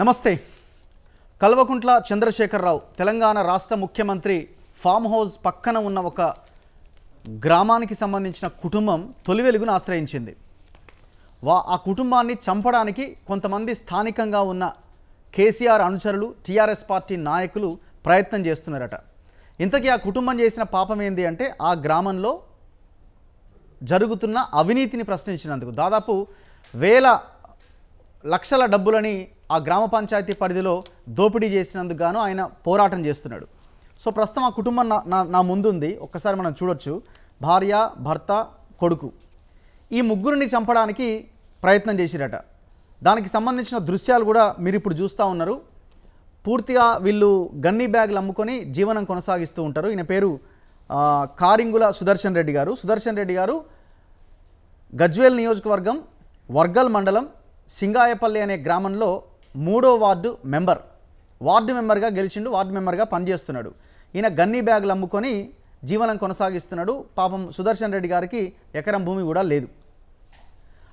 నమస్తే. కల్వకుంట్ల చంద్రశేఖరరావు తెలంగాణ రాష్ట్ర ముఖ్యమంత్రి ఫామ్ హౌస్ పక్కన ఉన్న ఒక గ్రామానికి సంబంధించిన కుటుంబం తొలి వెలుగును ఆశ్రయించింది. వా ఆ కుటుంబాన్ని చంపడానికి కొంతమంది స్థానికంగా ఉన్న కేసీఆర్ అనుచరులు టీఆర్ఎస్ పార్టీ నాయకులు ప్రయత్నం చేస్తున్నారట. ఇంతకీ ఆ కుటుంబం చేసిన పాపం ఏంది అంటే ఆ గ్రామంలో జరుగుతున్న అవినీతిని ప్రశ్నించినందుకు. దాదాపు వేల లక్షల డబ్బులని ఆ గ్రామ పంచాయతీ పరిధిలో దోపిడీ చేసినందుకు గాను ఆయన పోరాటం చేస్తున్నాడు. సో ప్రస్తుతం ఆ కుటుంబం నా నా- ముందుంది. ఒక్కసారి మనం చూడొచ్చు. భార్య భర్త కొడుకు. ఈ ముగ్గురిని చంపడానికి ప్రయత్నం చేసిరట. దానికి సంబంధించిన దృశ్యాలు కూడా మీరు ఇప్పుడు చూస్తూ ఉన్నారు. పూర్తిగా వీళ్ళు గన్నీ బ్యాగులు అమ్ముకొని జీవనం కొనసాగిస్తూ ఉంటారు. ఈయన పేరు కారింగుల సుదర్శన్ రెడ్డి గారు. సుదర్శన్ రెడ్డి గారు గజ్వేల్ నియోజకవర్గం వర్గల్ మండలం సింగాయపల్లి అనే గ్రామంలో మూడో వార్డు మెంబర్. వార్డు మెంబర్గా గెలిచిండు వార్డు మెంబర్గా పనిచేస్తున్నాడు. ఈయన గన్నీ బ్యాగులు అమ్ముకొని జీవనం కొనసాగిస్తున్నాడు. పాపం సుదర్శన్ రెడ్డి గారికి ఎకరం భూమి కూడా లేదు.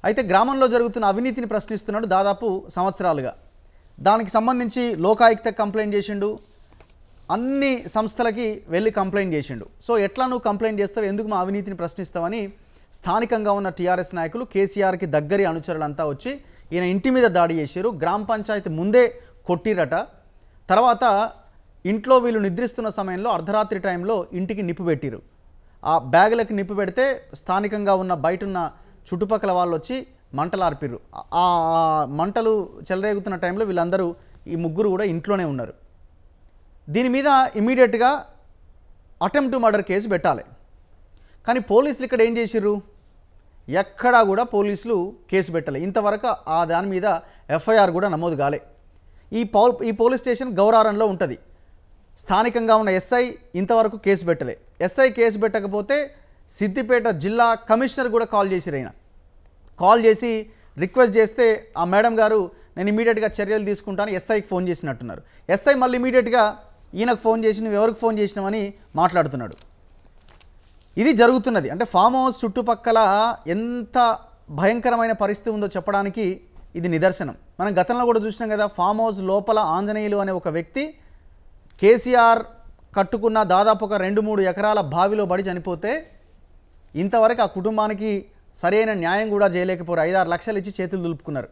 అయితే గ్రామంలో జరుగుతున్న అవినీతిని ప్రశ్నిస్తున్నాడు దాదాపు సంవత్సరాలుగా. దానికి సంబంధించి లోకాయుక్త కంప్లైంట్ చేసిండు. అన్ని సంస్థలకి వెళ్ళి కంప్లైంట్ చేసిండు. సో ఎట్లా నువ్వు కంప్లైంట్ చేస్తావు? ఎందుకు మా అవినీతిని ప్రశ్నిస్తావని స్థానికంగా ఉన్న టీఆర్ఎస్ నాయకులు కేసీఆర్కి దగ్గరి అనుచరులంతా వచ్చి ఈయన ఇంటి మీద దాడి చేశారు. గ్రామ పంచాయతీ ముందే కొట్టిరట. తర్వాత ఇంట్లో వీళ్ళు నిద్రిస్తున్న సమయంలో అర్ధరాత్రి టైంలో ఇంటికి నిప్పు పెట్టిరు. ఆ బ్యాగులకు నిప్పు పెడితే స్థానికంగా ఉన్న బయట ఉన్న చుట్టుపక్కల వాళ్ళు వచ్చి మంటలు ఆర్పిర్రు ఆ ఆ మంటలు చెలరేగుతున్న టైంలో వీళ్ళందరూ ఈ ముగ్గురు కూడా ఇంట్లోనే ఉన్నారు. దీని మీద ఇమీడియట్గా అటెంప్ట్ మర్డర్ కేసు పెట్టాలి. కానీ పోలీసులు ఇక్కడ ఏం చేసిర్రు? ఎక్కడా కూడా పోలీసులు కేసు పెట్టలే. ఇంతవరకు ఆ దాని మీద ఎఫ్ఐఆర్ కూడా నమోదు కాలే. ఈ పౌ ఈ పోలీస్ స్టేషన్ గౌరారంలో ఉంటుంది. స్థానికంగా ఉన్న ఎస్ఐ ఇంతవరకు కేసు పెట్టలే. ఎస్ఐ కేసు పెట్టకపోతే సిద్దిపేట జిల్లా కమిషనర్ కూడా కాల్ చేసి ఆయన. కాల్ చేసి రిక్వెస్ట్ చేస్తే ఆ మేడం గారు నేను ఇమీడియట్గా చర్యలు తీసుకుంటాను ఎస్ఐకి ఫోన్ చేసినట్టున్నారు. ఎస్ఐ మళ్ళీ ఇమీడియట్గా ఈయనకు ఫోన్ చేసి నువ్వు ఎవరికి ఫోన్ చేసినావని మాట్లాడుతున్నాడు. ఇది జరుగుతున్నది. అంటే ఫామ్ హౌస్ చుట్టుపక్కల ఎంత భయంకరమైన పరిస్థితి ఉందో చెప్పడానికి ఇది నిదర్శనం. మనం గతంలో కూడా చూసినాం కదా ఫామ్ హౌస్ లోపల ఆంజనేయులు అనే ఒక వ్యక్తి కేసీఆర్ కట్టుకున్న దాదాపు ఒక రెండు మూడు ఎకరాల బావిలో పడి చనిపోతే ఇంతవరకు ఆ కుటుంబానికి సరైన న్యాయం కూడా చేయలేకపోయారు. ఐదారు లక్షలు ఇచ్చి చేతులు దులుపుకున్నారు.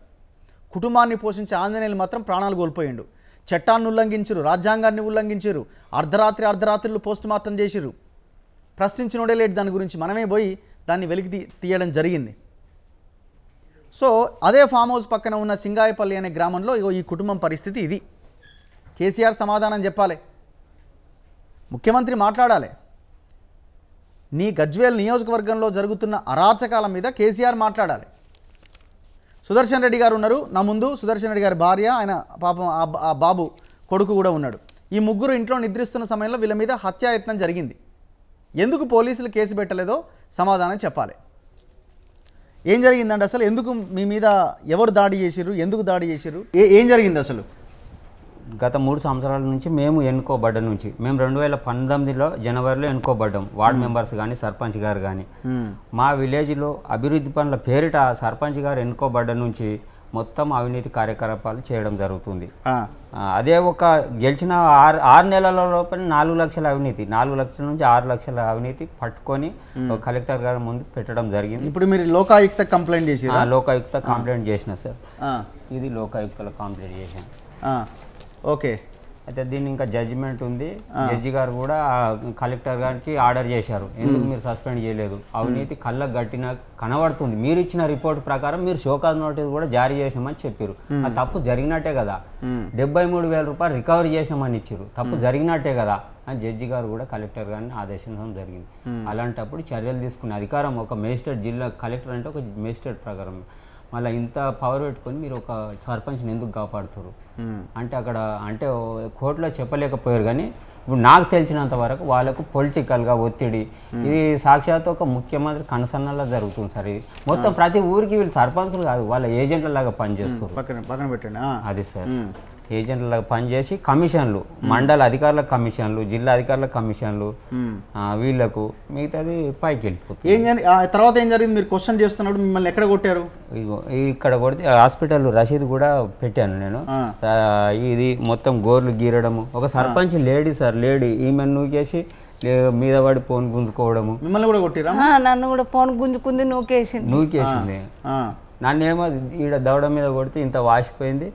కుటుంబాన్ని పోషించే ఆంజనేయులు మాత్రం ప్రాణాలు కోల్పోయిండు. చట్టాన్ని ఉల్లంఘించరు రాజ్యాంగాన్ని ఉల్లంఘించరు అర్ధరాత్రి అర్ధరాత్రులు పోస్ట్ మార్టం చేసిరు ప్రశ్నించినోడే లేడు దాని గురించి. మనమే పోయి దాన్ని వెలికి తీ- తీయడం జరిగింది. సో అదే ఫామ్ హౌస్ పక్కన ఉన్న సింగాయపల్లి అనే గ్రామంలో ఇగో ఈ కుటుంబం పరిస్థితి ఇది. కేసీఆర్ సమాధానం చెప్పాలి. ముఖ్యమంత్రి మాట్లాడాలి. నీ గజ్వేల్ నియోజకవర్గంలో జరుగుతున్న అరాచకాల మీద కేసీఆర్ మాట్లాడాలి. సుదర్శన్ రెడ్డి గారు ఉన్నారు. నా ముందు సుదర్శన్ రెడ్డి గారి భార్య ఆయన పాపం ఆ బాబు కొడుకు కూడా ఉన్నాడు. ఈ ముగ్గురు ఇంట్లో నిద్రిస్తున్న సమయంలో వీళ్ళ మీద హత్యాయత్నం జరిగింది. ఎందుకు పోలీసులు కేసు పెట్టలేదో సమాధానం చెప్పాలి. ఏం జరిగిందండి అసలు? ఎందుకు మీ మీద ఎవరు దాడి చేసిర్రు? ఎందుకు దాడి చేసిర్రు? ఏ ఏం జరిగింది అసలు? గత మూడు సంవత్సరాల నుంచి మేము ఎన్నుకోబడ్డ నుంచి మేము రెండు వేల పంతొమ్మిదిలో జనవరిలో ఎన్నుకోబడ్డాం వార్డ్ మెంబర్స్ కానీ సర్పంచ్ గారు కానీ మా విలేజ్లో అభివృద్ధి పనుల పేరిట సర్పంచ్ గారు ఎన్నుకోబడ్డ నుంచి మొత్తం అవినీతి కార్యకలాపాలు చేయడం జరుగుతుంది. అదే ఒక గెలిచిన ఆరు ఆరు నెలల లోపల నాలుగు లక్షల అవినీతి నాలుగు లక్షల నుంచి ఆరు లక్షల అవినీతి పట్టుకొని కలెక్టర్ గారి ముందు పెట్టడం జరిగింది. ఇప్పుడు మీరు లోకాయుక్త కంప్లైంట్ ఆ, చేసిరా లోకాయుక్త కంప్లైంట్ చేసిన సార్. ఇది లోకాయుక్తలో కంప్లైంట్ చేశాను. ఓకే. అయితే దీన్ని ఇంకా జడ్జిమెంట్ ఉంది. జడ్జి గారు కూడా కలెక్టర్ గారికి ఆర్డర్ చేశారు. ఎందుకు మీరు సస్పెండ్ చేయలేదు? అవినీతి కళ్ళకు గట్టిన కనబడుతుంది. మీరు ఇచ్చిన రిపోర్ట్ ప్రకారం మీరు షోకాజ్ నోటీస్ కూడా జారీ చేసినామని చెప్పారు ఆ తప్పు జరిగినట్టే కదా. డెబ్బై మూడు వేల రూపాయలు రికవరీ చేసినామని ఇచ్చారు తప్పు జరిగినట్టే కదా అని జడ్జి గారు కూడా కలెక్టర్ గారిని ఆదేశించడం జరిగింది. అలాంటప్పుడు చర్యలు తీసుకునే అధికారం ఒక మేజిస్ట్రేట్ జిల్లా కలెక్టర్ అంటే ఒక మేజిస్ట్రేట్ ప్రకారం. మళ్ళీ ఇంత పవర్ పెట్టుకొని మీరు ఒక సర్పంచ్ని ఎందుకు కాపాడుతారు అంటే అక్కడ అంటే కోర్టులో చెప్పలేకపోయారు కానీ ఇప్పుడు నాకు తెలిసినంత వరకు వాళ్ళకు పొలిటికల్గా ఒత్తిడి. ఇది సాక్షాత్ ఒక ముఖ్యమంత్రి కనసన్నలో జరుగుతుంది సార్ ఇది. మొత్తం ప్రతి ఊరికి వీళ్ళు సర్పంచులు కాదు వాళ్ళ ఏజెంట్ల లాగా పనిచేస్తారు పక్కన పక్కన పెట్టండి. అది సార్. ఏజెంట్ల పనిచేసి కమిషన్లు మండల అధికారుల కమిషన్లు జిల్లా అధికారుల కమిషన్లు ఆ, వీళ్ళకు మిగతాది పైకి వెళ్ళిపోతుంది. ఏం తర్వాత ఏం జరిగింది? మీరు క్వశ్చన్ చేస్తున్నప్పుడు మిమ్మల్ని ఎక్కడ కొట్టారు? ఇగో ఇక్కడ కొడితే హాస్పిటల్ రసీదు కూడా పెట్టాను నేను. ఇది మొత్తం గోర్లు గీరడము. ఒక సర్పంచ్ లేడీ సార్ లేడీ ఈమె నూకేసి మీద పడి ఫోన్ గుంజుకోవడము. మిమ్మల్ని కూడా కొట్టిరా? ఆ, నన్ను కూడా ఫోన్ గుంజుకుంది నూకేసింది. నూకేసింది. ఆ, నన్నేమో ఈడ దవడ మీద కొడితే ఇంత వాసిపోయింది.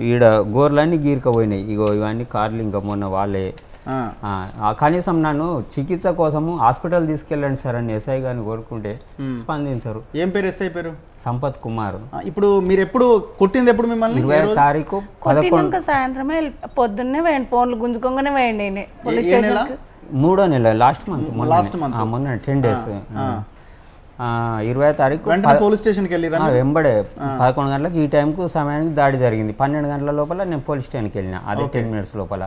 ఈడ గోర్లన్నీ గీరుకపోయినాయి. ఇగో ఇవన్నీ కార్లు ఇంకా మొన్న వాళ్ళే. ఆ. ఆ, ఆ కనీసం నన్ను చికిత్స కోసము హాస్పిటల్ తీసుకెళ్ళండి సార్ అని ఎస్ఐ గారిని కోరుకుంటే స్పందించరు. ఏం పేరు ఎస్ఐ పేరు? సంపత్ కుమార్. ఇప్పుడు మీరు ఎప్పుడు కొట్టింది ఎప్పుడు మిమ్మల్ని? ఇరవై తారీఖు పదకొండు సాయంత్రమే పొద్దున్నే వేయండి. ఫోన్లు గుంజుకోగానే వేయండి మూడో నెల లాస్ట్ మంత్ Last month. మొన్న టెన్ డేస్. ఇరవై తారీఖు పోలీస్ స్టేషన్కి వెళ్ళిరా ఆ, వెంబడే పదకొండు గంటలకు ఈ టైంకు సమయానికి దాడి జరిగింది. పన్నెండు గంటల లోపల నేను పోలీస్ స్టేషన్కి వెళ్ళిన అదే టెన్ మినిట్స్ లోపల.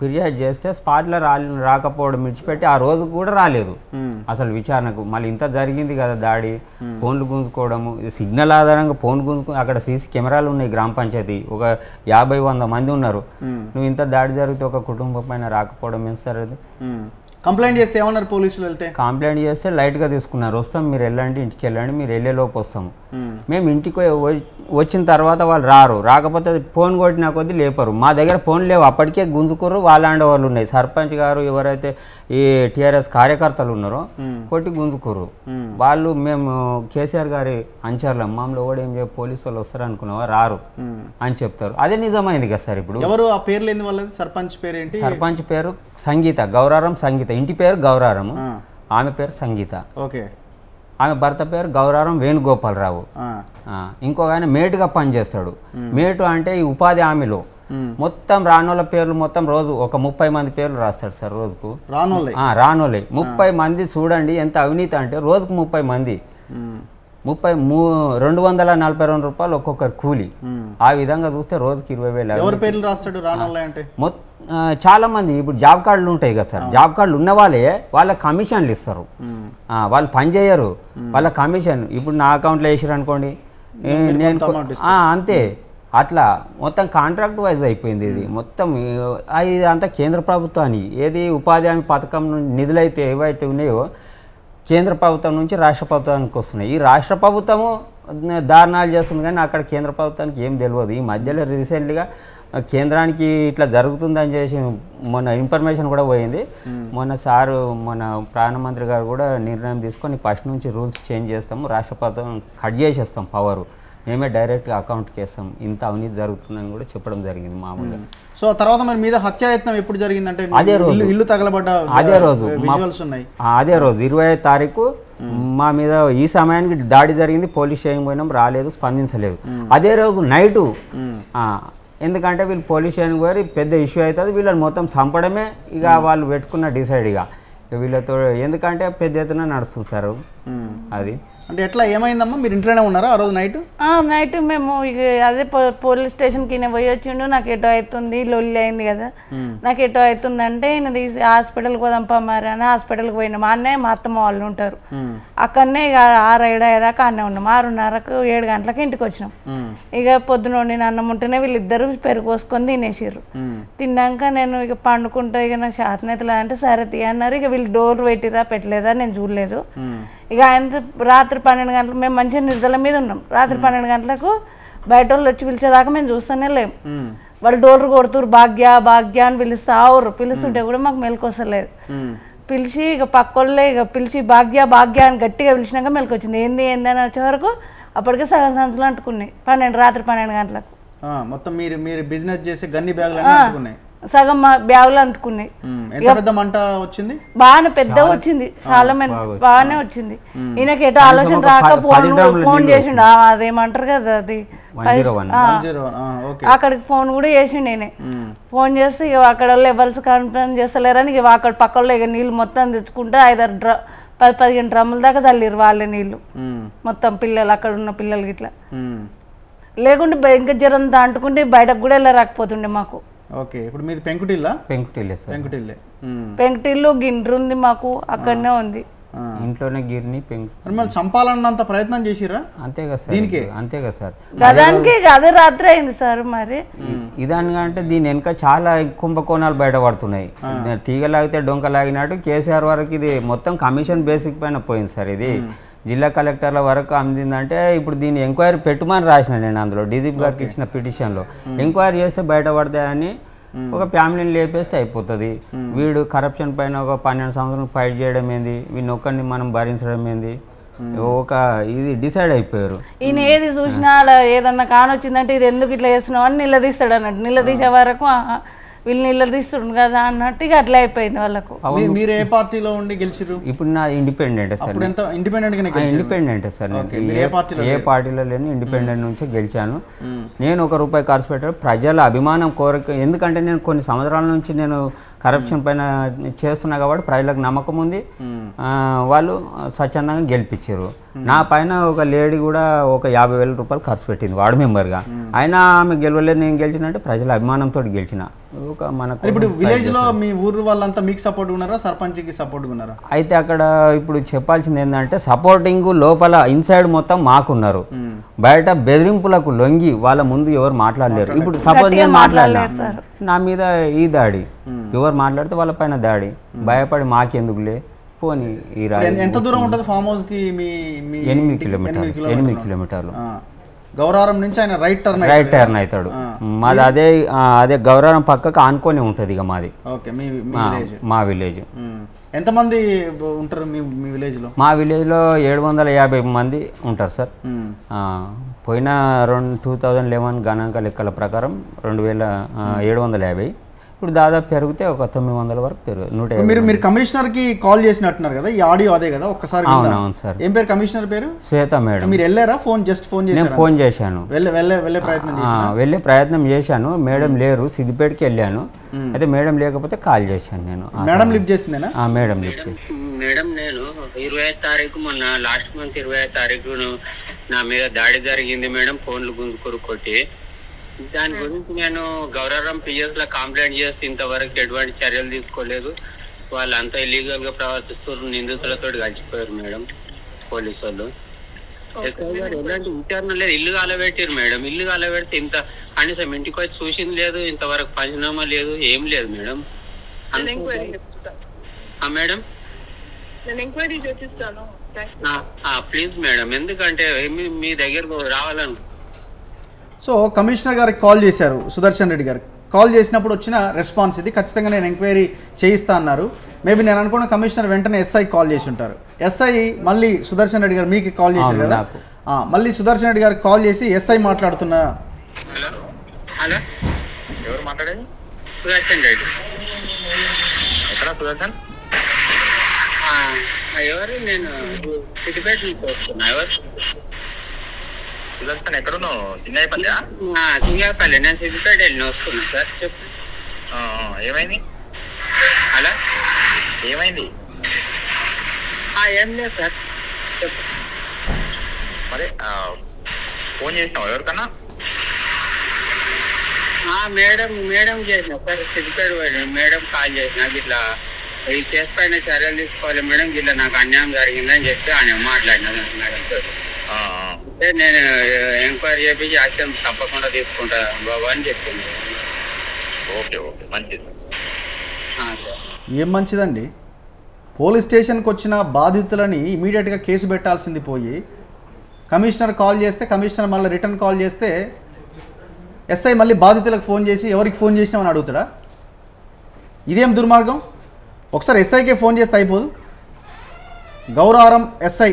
ఫిర్యాదు చేస్తే స్పాట్లో రా రాకపోవడం విడిచిపెట్టి ఆ రోజు కూడా రాలేదు. అసలు విచారణకు మళ్ళీ ఇంత జరిగింది కదా దాడి. ఫోన్లు గుంజుకోవడము సిగ్నల్ ఆధారంగా ఫోన్ గుంజుకు అక్కడ సీసీ కెమెరాలు ఉన్నాయి గ్రామ పంచాయతీ. ఒక యాభై వంద మంది ఉన్నారు. నువ్వు ఇంత దాడి జరిగితే ఒక కుటుంబం పైన రాకపోవడం ఏం సార్. కంప్లైంట్ చేస్తే ఏమన్నారు పోలీసులు వెళ్తే? కంప్లైంట్ చేస్తే లైట్గా తీసుకున్నారు. వస్తాం మీరు వెళ్ళండి ఇంటికి వెళ్ళండి మీరు వెళ్ళే లోపు వస్తాము. మేము ఇంటికి వచ్చిన తర్వాత వాళ్ళు రారు. రాకపోతే ఫోన్ కొట్టిన కొద్దీ లేపరు. మా దగ్గర ఫోన్ లేవు. అప్పటికే గుంజుకుర్రు వాళ్ళ వాళ్ళు ఉన్నాయి. సర్పంచ్ గారు ఎవరైతే ఈ టీఆర్ఎస్ కార్యకర్తలు ఉన్నారో కొట్టి గుంజుకుర్రు. వాళ్ళు మేము కేసీఆర్ గారి అంచర్ల. మామూలు కూడా ఏం చెప్పి పోలీసు వాళ్ళు వస్తారు అనుకున్నావా? రారు అని చెప్తారు. అదే నిజమైంది కదా సార్ ఇప్పుడు. ఎవరు ఆ పేర్లు ఏంది వాళ్ళది? సర్పంచ్ పేరు ఏంటి సర్పంచ్ పేరు సంగీత గౌరారం సంగీత. ఇంటి పేరు గౌరారము ఆ, ఆమె పేరు సంగీత. ఓకే. ఆమె భర్త పేరు గౌరారం వేణుగోపాలరావు. ఇంకొక ఆయన మేటుగా పనిచేస్తాడు. మేటు అంటే ఈ ఉపాధి హామీలో. మొత్తం రానోళ్ళ పేర్లు మొత్తం రోజు ఒక ముప్పై మంది పేర్లు రాస్తాడు సార్ రోజుకు. రానోళ్ళే? ముప్పై మంది చూడండి ఎంత అవినీతి అంటే రోజుకు ముప్పై మంది. ముప్పై మూ రెండు వందల నలభై రెండు రూపాయలు ఒక్కొక్కరు కూలి. ఆ విధంగా చూస్తే రోజుకి ఇరవై వేలు ఎవరి పేర్లు రాస్తాడు రానోళ్ళే అంటే? మొత్ ఆ, చాలా మంది ఇప్పుడు జాబ్ కార్డులు ఉంటాయి కదా సార్. జాబ్ కార్డులు ఉన్న వాళ్ళే వాళ్ళ కమిషన్లు ఇస్తారు. వాళ్ళు పని చేయరు. వాళ్ళ కమిషన్ ఇప్పుడు నా అకౌంట్లో వేసారు అనుకోండి. నేను అంతే. అట్లా మొత్తం కాంట్రాక్ట్ వైజ్ అయిపోయింది ఇది. మొత్తం ఇది అంతా కేంద్ర ప్రభుత్వాన్ని. ఏది ఉపాధి హామీ పథకం నిధులైతే ఏవైతే ఉన్నాయో కేంద్ర ప్రభుత్వం నుంచి రాష్ట్ర ప్రభుత్వానికి వస్తున్నాయి. ఈ రాష్ట్ర ప్రభుత్వము దారుణాలు చేస్తుంది కానీ అక్కడ కేంద్ర ప్రభుత్వానికి ఏం తెలియదు. ఈ మధ్యలో రీసెంట్గా కేంద్రానికి ఇట్లా జరుగుతుందని చేసి మొన్న ఇన్ఫర్మేషన్ కూడా పోయింది. మొన్న సారు మన ప్రధానమంత్రి గారు కూడా నిర్ణయం తీసుకొని ఫస్ట్ నుంచి రూల్స్ చేంజ్ చేస్తాము రాష్ట్ర ప్రభుత్వం కట్ చేసేస్తాం పవర్. మేమే డైరెక్ట్గా అకౌంట్కి వేస్తాం. ఇంత అవినీతి జరుగుతుందని కూడా చెప్పడం జరిగింది మామూలుగా. సో తర్వాత మరి మీద హత్యాయత్నం ఎప్పుడు జరిగిందంటే అదే రోజు. ఇల్లు తగలబడ్డ అదే రోజు. ఉన్నాయి. అదే రోజు. ఇరవై తారీఖు మా మీద ఈ సమయానికి దాడి జరిగింది. పోలీస్ స్టేషన్ పోయినాం రాలేదు స్పందించలేదు. అదే రోజు నైటు ఆ, ఎందుకంటే వీళ్ళు పోలీస్ స్టేషన్ పోయి పెద్ద ఇష్యూ అవుతుంది వీళ్ళని మొత్తం చంపడమే ఇక వాళ్ళు పెట్టుకున్న డిసైడ్ ఇక. వీళ్ళతో ఎందుకంటే పెద్ద ఎత్తున నడుస్తుంది సార్. అది. అంటే ఎట్లా ఏమైందమ్మా? మీరు ఇంట్లోనే ఉన్నారా ఆ రోజు నైట్? నైట్ మేము ఇక అదే పోలీస్ స్టేషన్కి ఈయన పోయి వచ్చిండు. నాకు ఎటో అవుతుంది లొల్లి అయింది కదా. నాకు ఎటో అవుతుంది అంటే ఈయన తీసి హాస్పిటల్కి పోదాంపా మరి అని హాస్పిటల్కి పోయినాం మా అన్నయ్య మా అత్తమ్మ వాళ్ళు ఉంటారు. అక్కడనే ఇక ఆరు ఏడు అయ్యేదాకా అన్నే ఉన్నాం. ఆరున్నరకు ఏడు గంటలకు ఇంటికి వచ్చినాం. ఇక పొద్దున వండిన అన్నం ఉంటేనే వీళ్ళిద్దరు పెరుగు పోసుకొని తినేసారు తిన్నాక నేను ఇక పండుకుంటా ఇక నాకు శాతనేతలే అంటే సరే తీ అన్నారు. ఇక వీళ్ళు డోర్ పెట్టిరా పెట్టలేదా నేను చూడలేదు. ఇక ఆయన రాత్రి పన్నెండు గంటలకు మేము మంచిగా నిద్రల మీద ఉన్నాం. రాత్రి పన్నెండు గంటలకు బయట వాళ్ళు వచ్చి పిలిచేదాకా మేము చూస్తూనే లేము. వాళ్ళు డోర్ కొడుతురు భాగ్య భాగ్య అని పిలుస్తావురు పిలుస్తుంటే కూడా మాకు మెలకు వస్తలేదు పిలిచి ఇక పక్కోళ్ళే ఇక పిలిచి భాగ్య భాగ్య అని గట్టిగా పిలిచినాక మెలకు వచ్చింది ఏంది ఏంది అని వచ్చే వరకు అప్పటికే సగం సంచులు అంటుకున్నాయి. పన్నెండు రాత్రి పన్నెండు గంటలకు. మొత్తం మీరు మీరు బిజినెస్ చేసే గన్ని బ్యాగులు అన్నీ అంటుకున్నాయి. సగం మా బ్యాగులు అంటుకున్నాయి. ఉమ్. ఎంత పెద్ద మంట వచ్చింది? బాగానే పెద్ద వచ్చింది. చాలా మంది బాగానే వచ్చింది. ఈయనకి ఎటో ఆలోచన రాక ఫోన్ చేసిండు. ఆ, అదేమంటారు కదా అది? అక్కడికి ఫోన్ కూడా చేసిండు నేనే. ఫోన్ చేసి ఇక అక్కడ వాళ్ళు ఎవరు కన్ఫర్మ్ చేస్తలేరని ఇక అక్కడ పక్కలో ఇక నీళ్ళు మొత్తం తెచ్చుకుంటే ఐదారు డ్ర పది పదిహేను డ్రమ్ముల దాకా చల్లిరు వాళ్ళే నీళ్ళు. మొత్తం పిల్లలు అక్కడ ఉన్న పిల్లలకి ఇట్లా. లేకుంటే ఇంకా జ్వరం దాంటుకుంటే బయటకు కూడా వెళ్ళ రాకపోతుండే మాకు. ఓకే ఇప్పుడు మీది పెంకుటిల్లా? పెంకుటిల్లే సార్. పెంకుటిల్లే. పెంకుటిల్లు గిండ్రు ఉంది మాకు అక్కడనే ఉంది. ఇంట్లోనే గిరిని పెంకు మరి మళ్ళీ చంపాలన్నంత ప్రయత్నం చేసిరా అంతే కదా సార్. దీనికే? అంతే కదా సార్. గదానికి అదే రాత్రి అయింది సార్ మరి. ఇదానిగా అంటే దీని వెనుక చాలా కుంభకోణాలు బయటపడుతున్నాయి. తీగ లాగితే డొంక లాగినట్టు కేసీఆర్ వరకు ఇది మొత్తం కమిషన్ బేసిక్ పైన పోయింది సార్ ఇది. జిల్లా కలెక్టర్ల వరకు అందిందంటే ఇప్పుడు దీన్ని ఎంక్వైరీ పెట్టుమని రాసిన నేను అందులో. డీజీపీ గారికి ఇచ్చిన పిటిషన్లో. ఎంక్వైరీ చేస్తే బయటపడతాయని ఒక ఫ్యామిలీని లేపేస్తే అయిపోతుంది. వీడు కరప్షన్ పైన ఒక పన్నెండు సంవత్సరాలు ఫైట్ చేయడం ఏంది? వీడిని ఒక్కరిని మనం భరించడం ఏంది? ఒక ఇది డిసైడ్ అయిపోయారు. ఈయన ఏది చూసినా ఏదన్నా కానొచ్చిందంటే ఇది ఎందుకు ఇట్లా చేస్తున్నావు అని నిలదీస్తాడు అన్నట్టు. నిలదీసే వరకు ఆహా, వీళ్ళు నిలదీస్తుండు కదా అన్నట్టు ఇక అట్లా అయిపోయింది వాళ్ళకు. మీరు ఏ పార్టీలో ఉండి గెలిచిరు ఇప్పుడు నా ఇండిపెండెంట్ సార్ ఎంత? ఇండిపెండెంట్ గానే గెలిచిరు. ఇండిపెండెంట్ సార్ ఏ పార్టీలో ఏ పార్టీలో లేని ఇండిపెండెంట్ నుంచి గెలిచాను. నేను ఒక రూపాయి ఖర్చు పెట్టాను ప్రజల అభిమానం కోరిక ఎందుకంటే నేను కొన్ని సంవత్సరాల నుంచి నేను కరప్షన్ పైన చేస్తున్నా కాబట్టి ప్రజలకు నమ్మకం ఉంది. వాళ్ళు స్వచ్ఛందంగా గెలిపించారు నా పైన ఒక లేడీ కూడా ఒక యాభై వేల రూపాయలు ఖర్చు పెట్టింది వార్డు మెంబర్గా. అయినా ఆమె గెలవలేదు నేను గెలిచినంటే ప్రజల అభిమానంతో గెలిచిన. ఒక మనకు ఇప్పుడు విలేజ్లో మీ ఊరు వాళ్ళంతా మీకు సపోర్ట్ ఉన్నారా? సర్పంచ్కి సపోర్ట్ ఉన్నారా? అయితే అక్కడ ఇప్పుడు చెప్పాల్సింది ఏంటంటే సపోర్టింగ్ లోపల ఇన్సైడ్ మొత్తం మాకున్నారు. బయట బెదిరింపులకు లొంగి వాళ్ళ ముందు ఎవరు మాట్లాడలేరు. ఇప్పుడు సపోజ్ నేను మాట్లాడినా నా మీద ఈ దాడి. ఎవరు మాట్లాడితే వాళ్ళ పైన దాడి. భయపడి మాకెందుకులే? పోని ఈ ఎంత దూరం ఉంటుంది? ఫామ్ హౌస్కి మీ మీ ఎనిమిది? కిలోమీటర్లు. ఎనిమిది కిలోమీటర్లు. ఆ. గౌరారం నుంచి ఆయన రైట్ టర్న్ రైట్ టర్న్ అవుతాడు. మాది అదే అదే గౌరవం పక్కకు ఆనుకొని ఉంటుంది ఇక మాది. ఓకే మీ విలేజ్. ఎంతమంది ఉంటారు మీ మీ విలేజ్లో? మా విలేజ్లో ఏడు వందల యాభై మంది ఉంటారు సార్. పోయిన రెండు టూ థౌజండ్ లెవెన్ గణాంక లెక్కల ప్రకారం రెండు వేల ఏడు వందల యాభై. ఇప్పుడు దాదాపు పెరిగితే ఒక తొమ్మిది వందల వరకు పెరుగు నూట మీరు మీరు కమిషనర్కి కాల్ చేసినట్టున్నారు కదా ఈ ఆడియో అదే కదా ఒక్కసారి. అవునవును సార్. ఏం పేరు కమిషనర్ పేరు? శ్వేత మేడం. మీరు వెళ్ళారా? ఫోన్ జస్ట్ ఫోన్ నేను చేశారా ఫోన్ చేశాను. వెళ్ళే వెళ్ళే వెళ్ళే ప్రయత్నం చేసి వెళ్ళే ప్రయత్నం చేశాను. మేడం లేరు సిద్దిపేటకి వెళ్ళాను. అయితే మేడం లేకపోతే కాల్ చేశాను నేను. మేడం లిఫ్ట్ చేసిందేనా? ఆ, మేడం చెప్పి మేడం నేను ఇరవై ఐదు తారీఖు మొన్న లాస్ట్ మంత్ ఇరవై ఐదు తారీఖును నా మీద దాడి జరిగింది మేడం ఫోన్లు గుంజుకురు కొట్టి. దాని గురించి నేను గౌరవం పిఎస్లో కంప్లైంట్ చేస్తే ఇంతవరకు ఎటువంటి చర్యలు తీసుకోలేదు. వాళ్ళంతా ఇల్లీగల్గా ప్రవర్తిస్తున్నారు నిందితులతో కలిసిపోయారు మేడం పోలీసు వాళ్ళు ఎలాంటి విచారణ లేదు ఇల్లు కాలబెట్టారు మేడం ఇల్లు కాలబెడితే ఇంత కనీసం ఇంటికి వచ్చి చూసింది లేదు ఇంతవరకు పంచనామా లేదు ఏం లేదు మేడం. మేడం? ప్లీజ్ మేడం ఎందుకంటే మీ- మీ దగ్గరకు రావాలను సో కమిషనర్ గారికి కాల్ చేశారు సుదర్శన్ రెడ్డి గారికి. కాల్ చేసినప్పుడు వచ్చిన రెస్పాన్స్ ఇది. ఖచ్చితంగా నేను ఎంక్వైరీ చేయిస్తా అన్నారు. మేబీ నేను అనుకున్న కమిషనర్ వెంటనే ఎస్ఐ కాల్ చేసి ఉంటారు. ఎస్ఐ మళ్ళీ సుదర్శన్ రెడ్డి గారు మీకు కాల్ చేశారు కదా? మళ్ళీ సుదర్శన్ రెడ్డి గారికి కాల్ చేసి ఎస్ఐ మాట్లాడుతున్న హలో. హలో ఎవరు మాట్లాడేది? సుదర్శన్ రెడ్డి ఎక్కడ సుదర్శన్? ఆ, ఎవరు? నేను సిద్దిపేట నుంచి వస్తున్నా ఎవరు? సుదర్శన్ ఎక్కడున్నావు? సింగాయిపల్లి నేను సిద్దిపేట వెళ్ళి వస్తున్నా. సార్ చెప్పు. ఏమైంది? హలో? ఏమైంది? ఏం లేదు సార్. చెప్పు. మరి ఫోన్ చేసినావు ఎవరికన్నా? మేడం మేడం చేసిన సార్ సిద్దిపేట పోయిన మేడం కాల్ చేసిన ఇట్లా ఈ కేసు పైన చర్యలు తీసుకోవాలి మేడం ఇట్లా నాకు అన్యాయం జరిగిందని చెప్పి ఆయన మాట్లాడినా మేడం తోటి. ఆ, ఆ. అంటే నేను ఎంక్వైరీ చేపించి యాక్షన్ తప్పకుండా తీసుకుంటా బాబు అని చెప్పింది. Okay okay. మంచిది. ఏం మంచిదండి? పోలీస్ స్టేషన్కి వచ్చిన బాధితులని ఇమీడియట్గా కేసు పెట్టాల్సింది పోయి కమిషనర్ కాల్ చేస్తే కమిషనర్ మళ్ళీ రిటర్న్ కాల్ చేస్తే ఎస్ఐ మళ్ళీ బాధితులకు ఫోన్ చేసి ఎవరికి ఫోన్ చేసినామని అడుగుతాడా? ఇదేం దుర్మార్గం? ఒకసారి ఎస్ఐకే ఫోన్ చేస్తే అయిపోదు. గౌరారం ఎస్ఐ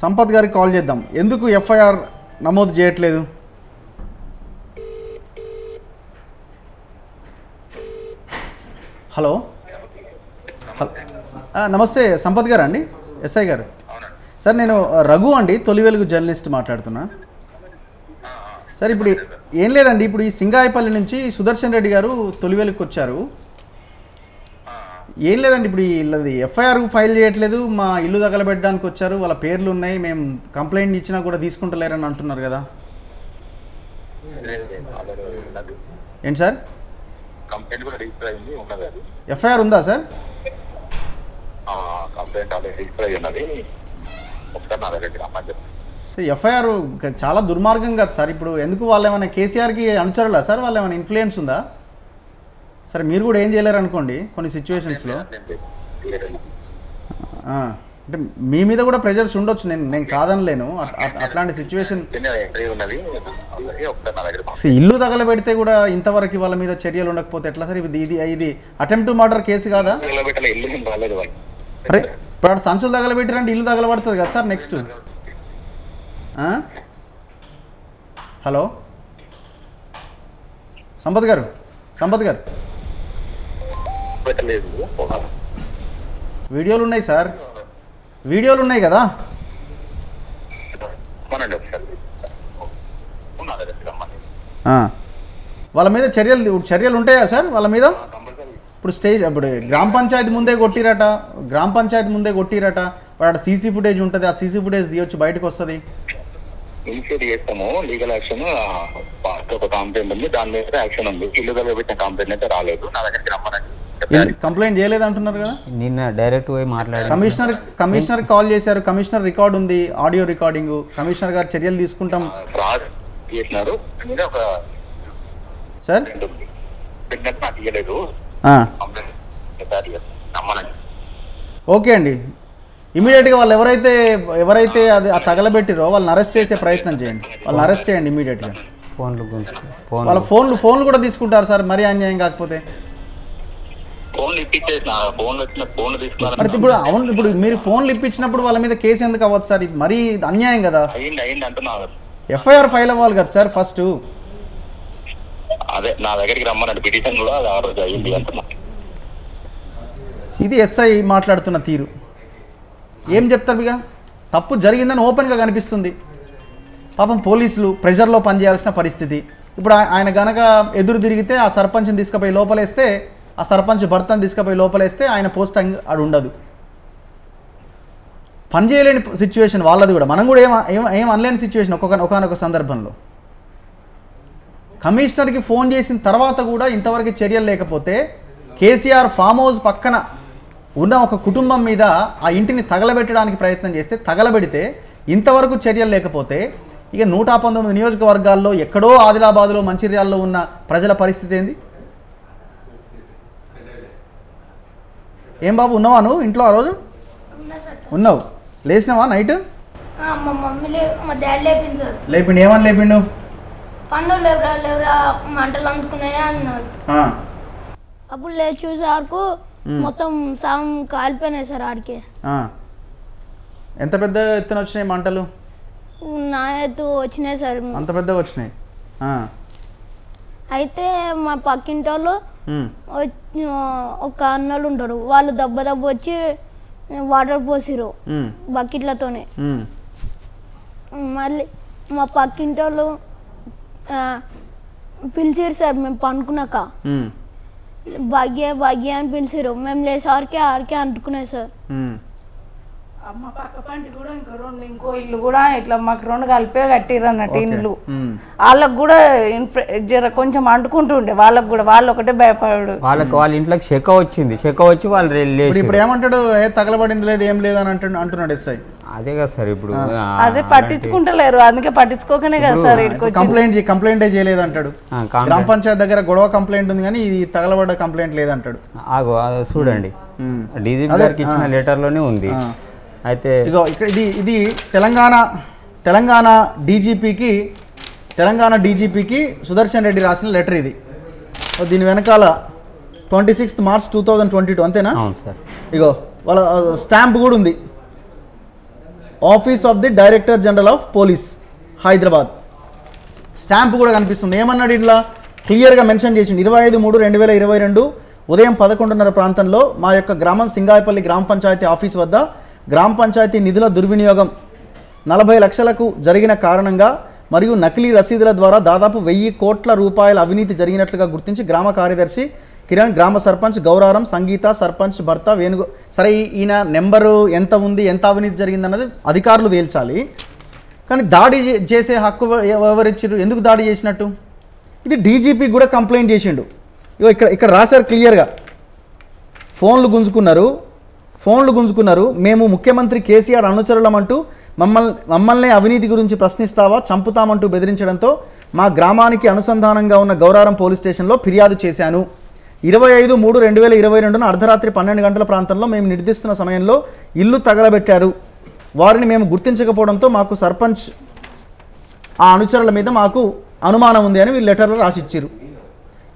సంపత్ గారికి కాల్ చేద్దాం. ఎందుకు ఎఫ్ఐఆర్ నమోదు చేయట్లేదు? హలో? హలో నమస్తే సంపత్ గారు అండి? ఎస్ఐ గారు. సార్ నేను రఘు అండి తొలి వెలుగు జర్నలిస్ట్ మాట్లాడుతున్నా. సార్ ఇప్పుడు ఏం లేదండి ఇప్పుడు ఈ సింగాయపల్లి నుంచి సుదర్శన్ రెడ్డి గారు తొలి వెలుగుకి వచ్చారు ఏం లేదండి ఇప్పుడు వీళ్ళది ఎఫ్ఐఆర్ ఫైల్ చేయట్లేదు మా ఇల్లు తగలబెట్టడానికి వచ్చారు వాళ్ళ పేర్లు ఉన్నాయి మేము కంప్లైంట్ ఇచ్చినా కూడా తీసుకుంటలేరని అంటున్నారు కదా. ఏంటి సార్? ఎఫ్ఐఆర్ ఉందా సార్? ఆ, కంప్లైంట్ ఆల్రెడీ రిజిస్టర్ అయి ఉన్నది. ఒకసారి నా దగ్గరికి రమ్మని చెప్పి. సో ఎఫ్ఐఆర్ చాలా దుర్మార్గం కదా సార్. ఇప్పుడు ఎందుకు వాళ్ళు ఏమైనా కేసీఆర్కి అనుచరులా సార్? వాళ్ళు ఏమైనా ఇన్ఫ్లుయెన్స్ ఉందా? సరే మీరు కూడా ఏం చేయలేరు అనుకోండి కొన్ని సిచ్యువేషన్స్లో అంటే మీ మీద కూడా ప్రెజర్స్ ఉండొచ్చు నేను నేను కాదనలేను. అట్- అట్- అట్లాంటి సిచ్యువేషన్ ఇల్లు తగలబెడితే కూడా ఇంతవరకు వాళ్ళ మీద చర్యలు ఉండకపోతే ఎట్లా సార్? ఇది ఇది ఇది అటెంప్ట్ మర్డర్ కేసు కాదా? అరే ఇప్పుడు సంచులు తగలబెట్టిరంటే ఇల్లు తగలబడుతుంది కదా సార్ నెక్స్ట్ హలో? సంపత్ గారు సంపత్ గారు. పెట్టలేదు వీడియోలు ఉన్నాయి సార్ వీడియోలు ఉన్నాయి కదా. వాళ్ళ మీద చర్యలు చర్యలు ఉంటాయా సార్ వాళ్ళ మీద? ఇప్పుడు స్టేజ్ ఇప్పుడు గ్రామ పంచాయతీ ముందే కొట్టిరట గ్రామ పంచాయతీ ముందే కొట్టిరట వాడు సీసీ ఫుటేజ్ ఉంటుంది ఆ సీసీ ఫుటేజ్ తీయొచ్చు బయటకు వస్తుంది. ఇనిషియేట్ చేస్తాము లీగల్ యాక్షన్ ఒక కంప్లైంట్ ఉంది దాని మీద యాక్షన్ ఉంది. ఇల్లు దగ్గర పెట్టిన కంప్లైంట్ అయితే రాలేదు నా దగ్గరికి రమ్మనండి. కంప్లైంట్ చేయలేదు అంటున్నారు కదా? నిన్న డైరెక్ట్ పోయి మాట్లాడారు కమిషనర్ కమిషనర్ కాల్ చేశారు. కమిషనర్ రికార్డ్ ఉంది ఆడియో రికార్డింగ్. కమిషనర్ గారు చర్యలు తీసుకుంటాం. సార్? ఓకే అండి. ఇమీడియట్గా వాళ్ళు ఎవరైతే ఎవరైతే అది ఆ తగలబెట్టిరో వాళ్ళని అరెస్ట్ చేసే ప్రయత్నం చేయండి. వాళ్ళని అరెస్ట్ చేయండి ఇమీడియట్గా ఫోన్లు వాళ్ళ ఫోన్లు ఫోన్లు కూడా తీసుకుంటారు సార్. మరీ అన్యాయం కాకపోతే. ఫోన్ ఇప్పించేసిన ఫోన్ వచ్చిన ఫోన్ మరి ఇప్పుడు అవును ఇప్పుడు మీరు ఫోన్లు ఇప్పించినప్పుడు వాళ్ళ మీద కేసు ఎందుకు అవ్వదు సార్? ఇది మరీ అన్యాయం కదా. అయ్యింది అయ్యింది అంటున్నారు. ఎఫ్ఐఆర్ ఫైల్ అవ్వాలి కదా సార్ ఫస్ట్. అదే నా దగ్గరికి రమ్మనండి. పిటిషన్ కూడా అది ఆ రోజు అయ్యింది అంటున్నా. ఇది ఎస్ఐ మాట్లాడుతున్న తీరు. ఏం చెప్తారు ఇక? తప్పు జరిగిందని ఓపెన్గా కనిపిస్తుంది. పాపం పోలీసులు ప్రెషర్లో పనిచేయాల్సిన పరిస్థితి. ఇప్పుడు ఆయన గనక ఎదురు తిరిగితే ఆ సర్పంచ్ని తీసుకుపోయి లోపలేస్తే ఆ సర్పంచ్ భర్తను తీసుకుపోయి లోపలేస్తే ఆయన పోస్ట్ అడు ఉండదు. పని చేయలేని సిచ్యువేషన్ వాళ్ళది కూడా. మనం కూడా ఏం ఏం అనలేని సిచ్యువేషన్ ఒక్కొక్క ఒకనొక సందర్భంలో. కమిషనర్కి ఫోన్ చేసిన తర్వాత కూడా ఇంతవరకు చర్యలు లేకపోతే కేసీఆర్ ఫామ్ హౌస్ పక్కన ఉన్న ఒక కుటుంబం మీద ఆ ఇంటిని తగలబెట్టడానికి ప్రయత్నం చేస్తే తగలబెడితే ఇంతవరకు చర్యలు లేకపోతే ఇక నూట పంతొమ్మిది నియోజకవర్గాల్లో ఎక్కడో ఆదిలాబాద్లో మంచిర్యాల్లో ఉన్న ప్రజల పరిస్థితి ఏంది? ఏం బాబు ఉన్నావా నువ్వు ఇంట్లో ఆ రోజు? ఉన్నావు. లేచినావా నైట్? లేపిండు ఏమని లేపిండు? పన్ను లేవరా లేవరా మంటలు అందుకున్నాయా అన్నాడు. ఆ, అప్పుడు లేచి చూసే వరకు మొత్తం సాం కాలిపోయినాయి సార్ ఆడికి. ఎంత పెద్ద ఎత్తున వచ్చినాయి మంటలు? నా ఎత్తు వచ్చినాయి సార్. అంత పెద్దగా వచ్చినాయి. అయితే మా పక్కింటి వాళ్ళు ఒక అన్నలు ఉంటారు వాళ్ళు దెబ్బ దెబ్బ వచ్చి వాటర్ పోసిరు బకెట్లతోనే. మళ్ళీ మా పక్కింటి వాళ్ళు పిలిచిరు సార్ మేము పనుకున్నాక భాగ్య భాగ్య అని పిలిచిరు మేము లేసేవారికి ఆడికే అంటుకున్నాయి సార్. అమ్మ పక్క పంటి కూడా ఇంకో రెండు ఇంకో ఇల్లు కూడా ఇట్లా మాకు రెండు కలిపే కట్టిర్రు అన్నట్టు. ఇండ్లు. వాళ్ళకు కూడా జర కొంచెం అంటుకుంటుండే వాళ్ళకు కూడా వాళ్ళు ఒకటే భయపడు. వాళ్ళకి వాళ్ళ ఇంట్లోకి చెక్క వచ్చింది. చెక్క వచ్చి వాళ్ళు ఇప్పుడు ఏమంటాడు? ఏ తగలబడింది లేదు ఏం లేదు అని అంటు అంటున్నాడు ఎస్ఐ. అదే కదా సార్ ఇప్పుడు. అదే పట్టించుకుంటలేరు. అందుకే పట్టించుకోకనే కదా సార్ కంప్లైంట్ కంప్లైంటే చేయలేదు అంటాడు. గ్రామ పంచాయతీ దగ్గర గొడవ కంప్లైంట్ ఉంది కానీ ఇది తగలబడ్డ కంప్లైంట్ లేదంటాడు. ఆగు చూడండి. డీజీపీ గారికి ఇచ్చిన ఆ. లెటర్లోనే ఉంది. అయితే ఇగో ఇక్కడ ఇది ఇది తెలంగాణ తెలంగాణ డీజీపీకి తెలంగాణ డీజీపీకి సుదర్శన్ రెడ్డి రాసిన లెటర్ ఇది. దీని వెనకాల twenty sixth March two thousand twenty two అంతేనా? సార్. ఇగో వాళ్ళ స్టాంప్ కూడా ఉంది. Office of the director general of police Hyderabad. Stamp కూడా కనిపిస్తుంది. ఏమన్నాడు ఇట్లా? క్లియర్గా మెన్షన్ చేసిండు. ఇరవై ఐదు మూడు రెండు వేల ఇరవై రెండు ఉదయం పదకొండున్నర ప్రాంతంలో మా యొక్క గ్రామం సింగాయపల్లి గ్రామ పంచాయతీ ఆఫీస్ వద్ద గ్రామ పంచాయతీ నిధుల దుర్వినియోగం నలభై లక్షలకు జరిగిన కారణంగా మరియు నకిలీ రసీదుల ద్వారా దాదాపు వెయ్యి కోట్ల రూపాయల అవినీతి జరిగినట్లుగా గుర్తించి గ్రామ కార్యదర్శి కిరణ్ గ్రామ సర్పంచ్ గౌరారం సంగీత సర్పంచ్ భర్త వేణుగు సరే ఈయన నెంబరు ఎంత ఉంది ఎంత అవినీతి జరిగిందన్నది అధికారులు తేల్చాలి కానీ దాడి చే- చేసే హక్కు ఎవరిచ్చారు ఎందుకు దాడి చేసినట్టు? ఇది డీజీపీ కూడా కంప్లైంట్ చేసిండు. ఇగో ఇక్కడ ఇక్కడ రాశారు క్లియర్గా. ఫోన్లు గుంజుకున్నారు. ఫోన్లు గుంజుకున్నారు. మేము ముఖ్యమంత్రి కేసీఆర్ అనుచరులమంటూ మమ్మల్ని మమ్మల్ని అవినీతి గురించి ప్రశ్నిస్తావా చంపుతామంటూ బెదిరించడంతో మా గ్రామానికి అనుసంధానంగా ఉన్న గౌరారం పోలీస్ స్టేషన్లో ఫిర్యాదు చేశాను. ఇరవై ఐదు మూడు రెండు వేల ఇరవై రెండున అర్ధరాత్రి పన్నెండు గంటల ప్రాంతంలో మేము నిర్దిస్తున్న సమయంలో ఇల్లు తగలబెట్టారు. వారిని మేము గుర్తించకపోవడంతో మాకు సర్పంచ్ ఆ అనుచరుల మీద మాకు అనుమానం ఉంది అని వీళ్ళు లెటర్లో రాసిచ్చారు.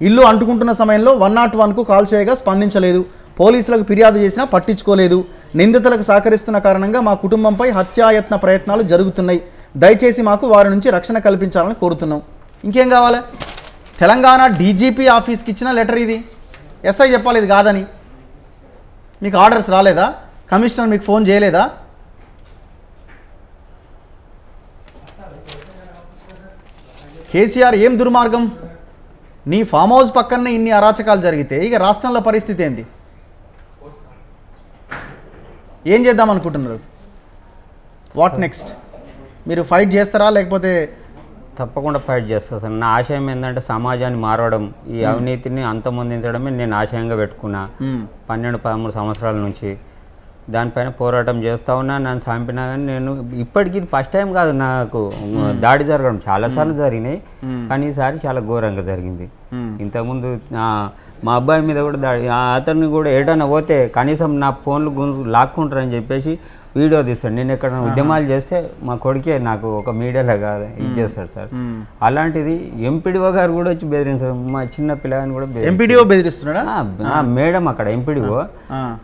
ఇల్లు అంటుకుంటున్న సమయంలో వన్ నాట్ వన్కు కాల్ చేయగా స్పందించలేదు. పోలీసులకు ఫిర్యాదు చేసినా పట్టించుకోలేదు. నిందితులకు సహకరిస్తున్న కారణంగా మా కుటుంబంపై హత్యాయత్న ప్రయత్నాలు జరుగుతున్నాయి. దయచేసి మాకు వారి నుంచి రక్షణ కల్పించాలని కోరుతున్నాం. ఇంకేం కావాలి? తెలంగాణ డీజీపీ ఆఫీస్కి ఇచ్చిన లెటర్ ఇది. ఎస్ఐ చెప్పాలి ఇది కాదని. మీకు ఆర్డర్స్ రాలేదా? కమిషనర్ మీకు ఫోన్ చేయలేదా? కేసీఆర్ ఏం దుర్మార్గం? నీ ఫామ్ హౌస్ పక్కనే ఇన్ని అరాచకాలు జరిగితే ఇక రాష్ట్రంలో పరిస్థితి ఏంది? ఏం చేద్దాం అనుకుంటున్నారు? వాట్ నెక్స్ట్ మీరు ఫైట్ చేస్తారా? లేకపోతే తప్పకుండా ఫైట్ చేస్తా సార్. నా ఆశయం ఏంటంటే సమాజాన్ని మారవడం ఈ అవినీతిని అంతమొందించడమే నేను ఆశయంగా పెట్టుకున్నా. మ్మ్. పన్నెండు పదమూడు సంవత్సరాల నుంచి దానిపైన పోరాటం చేస్తా ఉన్నా నన్ను చంపినా కానీ నేను ఇప్పటికి ఇది ఫస్ట్ టైం కాదు నాకు. దాడి జరగడం చాలాసార్లు జరిగినాయి కానీ ఈసారి చాలా ఘోరంగా జరిగింది. ఇంతకుముందు మా అబ్బాయి మీద కూడా దాడి అతన్ని కూడా ఏడన్నా పోతే కనీసం నా ఫోన్లు గుంజు లాక్కుంటారని చెప్పేసి వీడియో తీస్తాడు. నేను ఎక్కడ ఉద్యమాలు చేస్తే మా కొడుకే నాకు ఒక మీడియాలో కాదు ఇది చేస్తాడు సార్. అలాంటిది ఎంపీడీఓ గారు కూడా వచ్చి బెదిరించారు మా చిన్న పిల్లగాని కూడా. ఎంపీడీఓ బెదిరిస్తున్నాడా? మేడం అక్కడ ఎంపీడీఓ.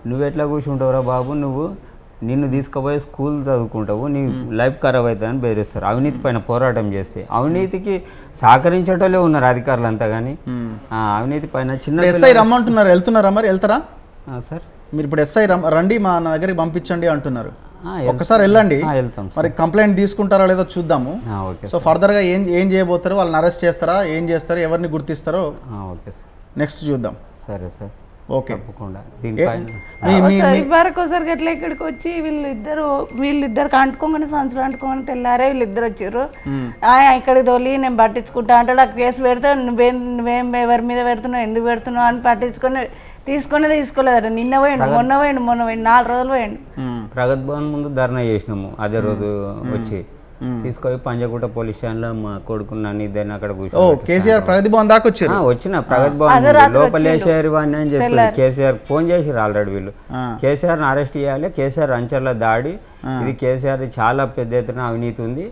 నువ్వు ఎట్లా కూర్చుంటావురా బాబు? నువ్వు నిన్ను తీసుకుపోయి స్కూల్ చదువుకుంటావు. నీ లైఫ్ ఖరాబ్ అవుతుందని బెదిరిస్తారు. అవినీతి పైన పోరాటం చేస్తే. అవినీతికి సహకరించేటోళ్ళే ఉన్నారు అధికారులు అంతా కానీ అవినీతి పైన చిన్న రమ్మంటున్నారు. వెళ్తున్నారా మరి? వెళ్తారా? సార్. మీరు ఇప్పుడు ఎస్ఐ రండి మా నా దగ్గరికి పంపించండి అంటున్నారు. ఒక్కసారి వెళ్ళండి. మరి కంప్లైంట్ తీసుకుంటారా లేదో చూద్దాము. సో ఫర్దర్గా ఏం ఏం చేయబోతారో వాళ్ళని అరెస్ట్ చేస్తారా ఏం చేస్తారో ఎవరిని గుర్తిస్తారో నెక్స్ట్ చూద్దాం. సరే సార్. ఓకే. ఒకసారి అట్లా ఇక్కడికి వచ్చి వీళ్ళిద్దరు వీళ్ళిద్దరికి అంటుకోగానే సంచులు అంటుకోగానే తెల్లారే వీళ్ళిద్దరు వచ్చారు. ఆయన ఇక్కడికి తోలి నేను పట్టించుకుంటా అంటాడు ఆ కేసు పెడితే నువ్వేం నువ్వేం ఎవరి మీద పెడుతున్నావు ఎందుకు పెడుతున్నావు అని పట్టించుకొని తీసుకొని తీసుకోలేదట. నిన్న పోయిండు మొన్న పోయిండు మొన్న పోయిండు నాలుగు రోజులు పోయిండు. ప్రగత్ భవన్ ముందు ధర్నా చేసినాము. అదే రోజు వచ్చి తీసుకొని పంజగుట్ట పోలీస్ స్టేషన్లో మా కొడుకు నన్ను ఇద్దరిని అక్కడ కేసీఆర్ ప్రగతి భవన్ దాకా వచ్చారు? ఆ, వచ్చిన ప్రగత్ భవన్ అదే ముందు. రాత్రి లోపల వచ్చిండు. వేసారు వాడిని అని చెప్పి కేసీఆర్ ఫోన్ చేసిరు ఆల్రెడీ వీళ్ళు. ఆ. కేసీఆర్ని అరెస్ట్ చేయాలి. కేసీఆర్ అంచర్ల దాడి. ఇది కేసీఆర్ చాలా పెద్ద ఎత్తున అవినీతి ఉంది.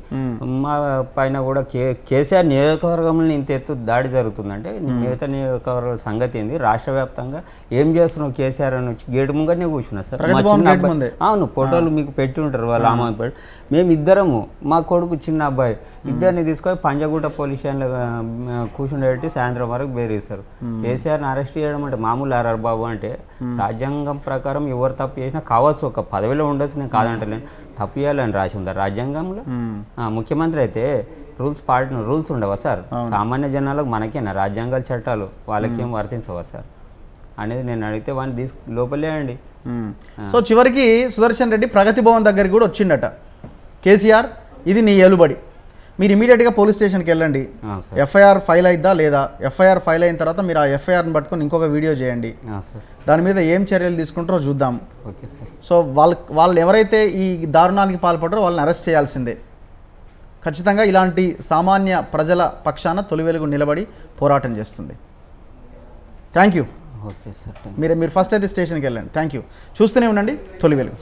మా పైన కూడా కే కేసీఆర్ నియోజకవర్గంలో ఇంత ఎత్తు దాడి జరుగుతుందంటే మిగతా నియోజకవర్గాల సంగతి ఏంది? రాష్ట్ర వ్యాప్తంగా ఏం చేస్తున్నావు కేసీఆర్ అని వచ్చి గేటు ముంగనే కూర్చున్నా సార్. అవును ఫోటోలు మీకు పెట్టి ఉంటారు వాళ్ళు ఆమె మేము ఇద్దరము మా కొడుకు చిన్న అబ్బాయి. ఇద్దరిని తీసుకొని పంజగుట్ట పోలీస్ స్టేషన్లో ఆ, కూర్చుండేటి సాయంత్రం వరకు బెదిరిస్తారు. కేసీఆర్ని అరెస్ట్ చేయడం అంటే మామూలు ఆర్ఆర్ బాబు అంటే రాజ్యాంగం ప్రకారం ఎవరు తప్పు చేసినా కావచ్చు ఒక పదవిలో ఉండొచ్చు నేను కాదంటలేను. తప్పు చేయాలని రాసి ఉందా? రాజ్యాంగంలో? ముఖ్యమంత్రి అయితే రూల్స్ పాటిన రూల్స్ ఉండవా సార్? సామాన్య జనాలకు మనకేనా? రాజ్యాంగాల చట్టాలు వాళ్ళకేం వర్తించవా సార్? అనేది నేను అడిగితే వాడిని తీసుకు లోపలేయండి. సో చివరికి సుదర్శన్ రెడ్డి ప్రగతి భవన్ దగ్గరికి కూడా వచ్చిండట. కేసీఆర్ ఇది నీ ఏలుబడి. మీరు ఇమీడియట్గా పోలీస్ స్టేషన్కి వెళ్ళండి. ఎఫ్ఐఆర్ ఫైల్ అయిద్దా లేదా? ఎఫ్ఐఆర్ ఫైల్ అయిన తర్వాత మీరు ఆ ఎఫ్ఐఆర్ని పట్టుకొని ఇంకొక వీడియో చేయండి. దాని మీద ఏం చర్యలు తీసుకుంటారో చూద్దాం. Okay sir. సో వాళ్ళు వాళ్ళు ఎవరైతే ఈ దారుణానికి పాల్పడారో వాళ్ళని అరెస్ట్ చేయాల్సిందే. ఖచ్చితంగా ఇలాంటి సామాన్య ప్రజల పక్షాన తొలి వెలుగు నిలబడి పోరాటం చేస్తుంది. Thank you okay sir. మీరు మీరు ఫస్ట్ అయితే స్టేషన్కి వెళ్ళండి. థ్యాంక్ యూ చూస్తూనే ఉండండి. తొలి వెలుగు.